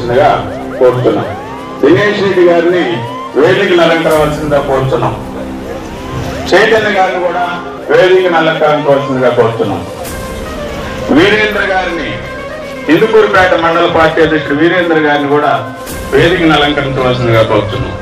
అలంకరించవలసిందిగా కోరుతున్నాం. దినేష్ రెడ్డి గారిని వేదికను అలంకరించవలసిందిగా కోరుతున్నాం. చైతన్య గారిని కూడా వేదికను అలంకరించవలసిందిగా కోరుతున్నాం. వీరేంద్ర గారిని ఇందుకూరుపేట మండల పార్టీ అధ్యక్షుడు వీరేంద్ర గారిని కూడా వేదికను అలంకరించవలసిందిగా కోరుతున్నాం.